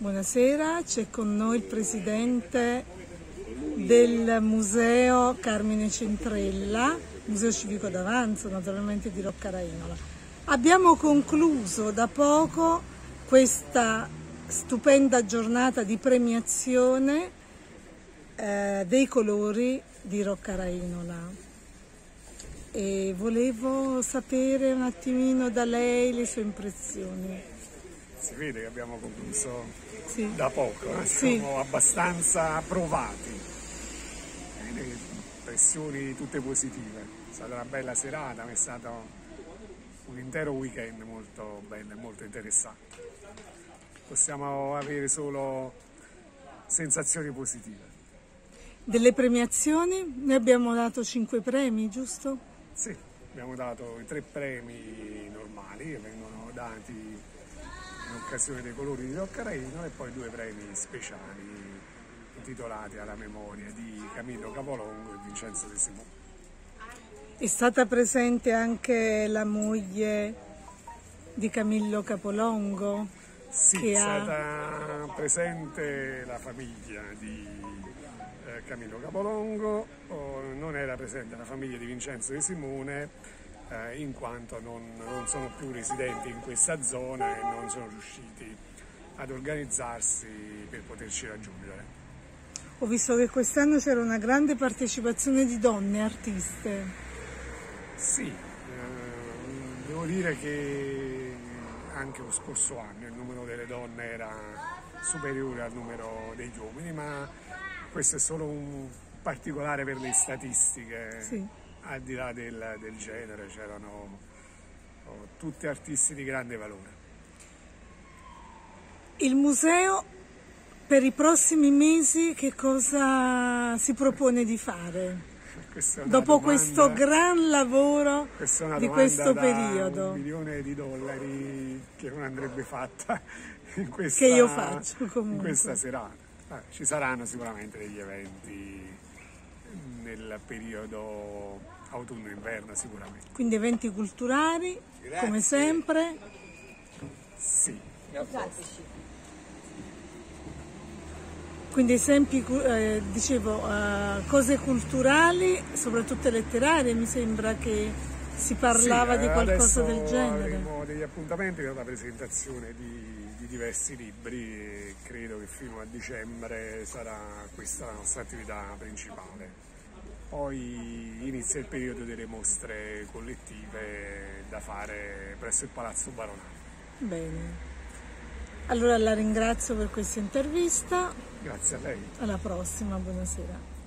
Buonasera, c'è con noi il presidente del museo Carmine Centrella, museo civico d'Avanzo naturalmente di Roccarainola. Abbiamo concluso da poco questa stupenda giornata di premiazione eh, dei colori di Roccarainola e volevo sapere un attimino da lei le sue impressioni si vede che abbiamo concluso sì. da poco, eh? siamo sì. abbastanza provati, le impressioni tutte positive, è stata una bella serata, è stato un intero weekend molto bello e molto interessante. Possiamo avere solo sensazioni positive. Delle premiazioni? Noi abbiamo dato cinque premi, giusto? Sì, abbiamo dato i tre premi normali che vengono dati occasione dei colori di Roccarino e poi due premi speciali intitolati alla memoria di Camillo Capolongo e Vincenzo De Simone. È stata presente anche la moglie di Camillo Capolongo? Sì, è stata ha... presente la famiglia di eh, Camillo Capolongo, non era presente la famiglia di Vincenzo De Simone eh, in quanto non, non, sono più residenti in questa zona e non sono riusciti ad organizzarsi per poterci raggiungere. Ho visto che quest'anno c'era una grande partecipazione di donne artiste. Sì, eh, devo dire che anche lo scorso anno il numero delle donne era superiore al numero degli uomini, ma questo è solo un particolare per le statistiche. Sì al di là del, del genere c'erano oh, tutti artisti di grande valore. Il museo per i prossimi mesi che cosa si propone di fare? Dopo domanda, questo gran lavoro di questo periodo. Un milione di dollari che non andrebbe fatta in questa, che io faccio comunque. In questa serata. Eh, ci saranno sicuramente degli eventi nel periodo autunno-inverno sicuramente. Quindi eventi culturali, Grazie. come sempre? Sì. Quindi esempi, eh, dicevo, uh, cose culturali, soprattutto letterarie, mi sembra che si parlava sì, di qualcosa del genere. Avremo degli appuntamenti per la presentazione di, di diversi libri e credo che fino a dicembre sarà questa la nostra attività principale. Poi inizia il periodo delle mostre collettive da fare presso il Palazzo Baronale. Bene. Allora la ringrazio per questa intervista. Grazie a lei. Alla prossima, buonasera.